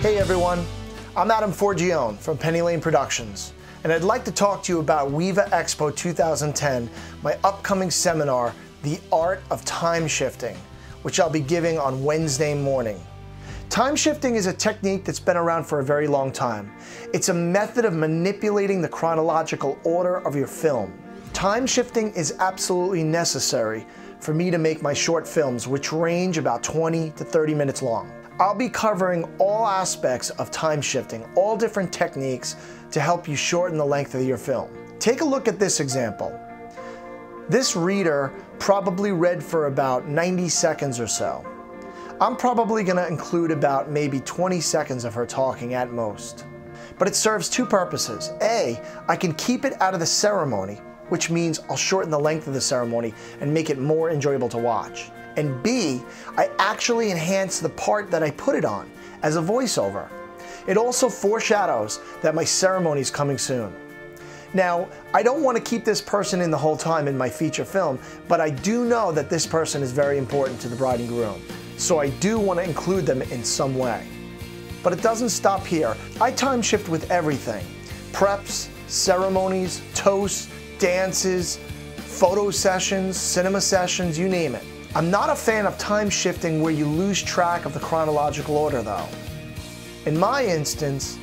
Hey everyone, I'm Adam Forgione from Pennylane Productions, and I'd like to talk to you about Weva Expo 2010, my upcoming seminar, The Art of Time Shifting, which I'll be giving on Wednesday morning. Time shifting is a technique that's been around for a very long time. It's a method of manipulating the chronological order of your film. Time shifting is absolutely necessary for me to make my short films, which range about 20 to 30 minutes long. I'll be covering all aspects of time shifting, all different techniques to help you shorten the length of your film. Take a look at this example. This reader probably read for about 90 seconds or so. I'm probably going to include about maybe 20 seconds of her talking at most. But it serves two purposes. A, I can keep it out of the ceremony, which means I'll shorten the length of the ceremony and make it more enjoyable to watch and B, I actually enhance the part that I put it on as a voiceover. It also foreshadows that my ceremony is coming soon. Now, I don't want to keep this person in the whole time in my feature film, but I do know that this person is very important to the bride and groom, so I do want to include them in some way. But it doesn't stop here. I time shift with everything. Preps, ceremonies, toasts, dances, photo sessions, cinema sessions, you name it. I'm not a fan of time shifting where you lose track of the chronological order though. In my instance,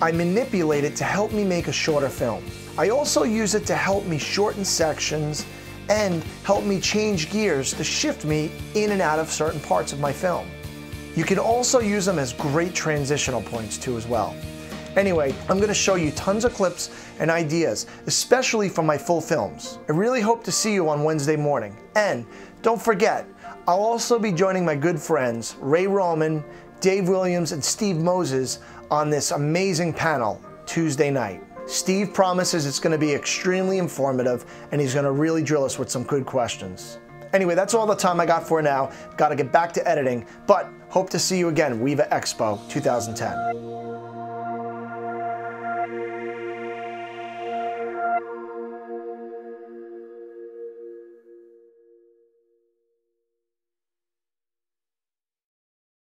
I manipulate it to help me make a shorter film. I also use it to help me shorten sections and help me change gears to shift me in and out of certain parts of my film. You can also use them as great transitional points too as well. Anyway, I'm going to show you tons of clips and ideas, especially from my full films. I really hope to see you on Wednesday morning. And don't forget, I'll also be joining my good friends Ray Roman, Dave Williams, and Steve Moses on this amazing panel Tuesday night. Steve promises it's going to be extremely informative and he's going to really drill us with some good questions. Anyway, that's all the time I got for now. Got to get back to editing, but hope to see you again, WEVA Expo 2010.